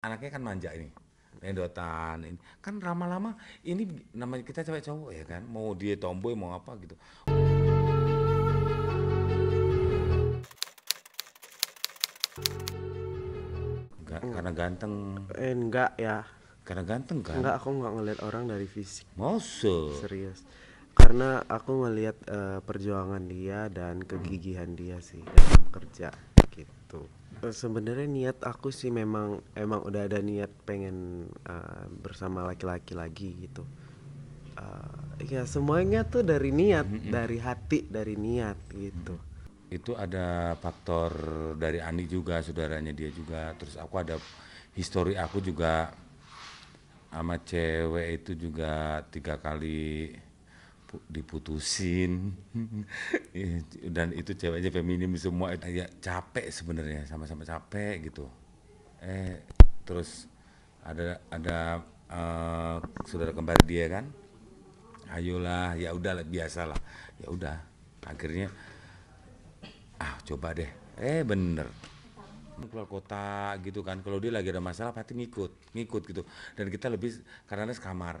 anaknya kan manja ini lendotan ini kan lama-lama ini namanya kita cewek cowok ya kan mau dia tomboy mau apa gitu enggak karena ganteng Eh, enggak ya. karena ganteng kan Enggak, aku enggak ngeliat orang dari fisik. Masa? Serius. Karena aku ngelihat eh, perjuangan dia dan kegigihan dia sih dalam kerja gitu. Eh, Sebenarnya niat aku sih memang emang udah ada niat pengen eh, bersama laki-laki lagi gitu. Eh, ya semuanya tuh dari niat, dari hati, dari niat gitu. itu ada faktor dari Ani juga saudaranya dia juga terus aku ada histori aku juga sama cewek itu juga tiga kali diputusin. Dan itu ceweknya feminim semua ya capek sebenarnya sama-sama capek gitu. Eh terus ada ada eh, saudara kembar dia kan? Ayolah ya udahlah biasalah. Ya udah akhirnya ah coba deh. Eh bener. Keluar kota gitu kan kalau dia lagi ada masalah pasti ngikut ngikut gitu. Dan kita lebih karena sekamar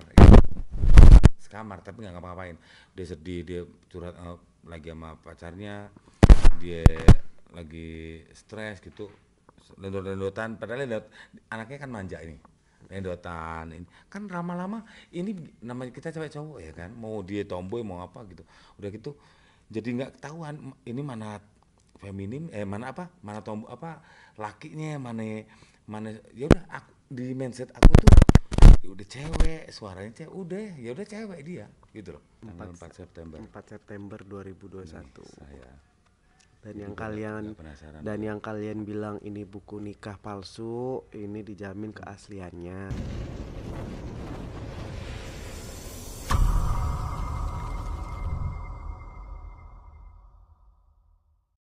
sekamar tapi nggak ngapa-ngapain. Dia sedih dia curhat eh, lagi sama pacarnya dia lagi stres gitu lendot-lendotan. Padahal lendot anaknya kan manja ini lendotan ini. Kan lama-lama ini namanya kita cewek cowok ya kan? Mau dia tomboy mau apa gitu. Udah gitu jadi nggak ketahuan ini mana feminim eh mana apa mana tomboy apa lakinya mana mana ya udah di mindset aku tuh ya udah cewek suaranya cewek udah ya udah cewek dia gitu loh tanggal 4 September 4 September 2021. saya Dan yang kalian penasaran dan yang kalian bilang ini buku nikah palsu, ini dijamin keasliannya.